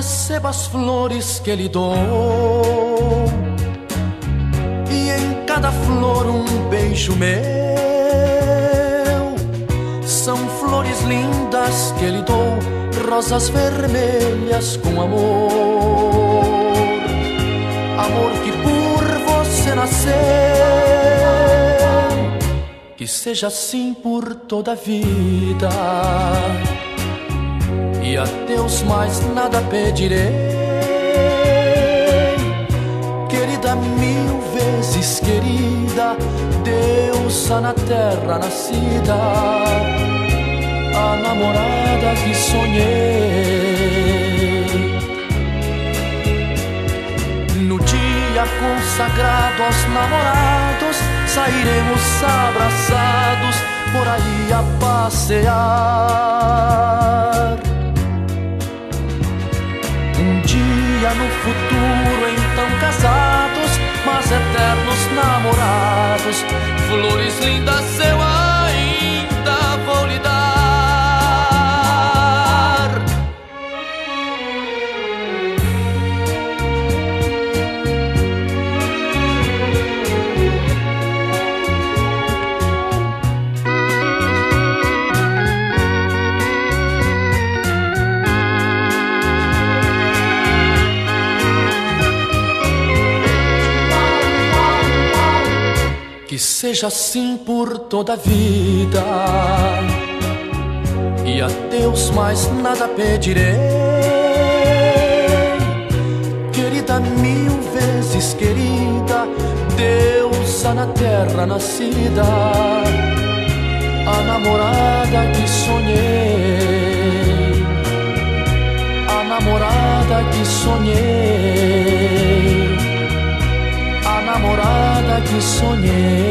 receba as flores que lhe dou. E em cada flor um beijo meu. São flores lindas que lhe dou, rosas vermelhas com amor. Amor que por você nasceu. Que seja assim por toda a vida a Deus mais nada pedirei. Querida, mil vezes querida, deusa na terra nascida, a namorada que sonhei. No dia consagrado aos namorados, sairemos abraçados por aí a passear. Um dia no futuro, então casados, mas eternos namorados, flores lindas eu ainda Que seja assim por toda a vida. E a Deus mais nada pedirei. Querida, mil vezes querida, deusa na terra nascida, a namorada que sonhei, a namorada que sonhei a namorada que sonhei,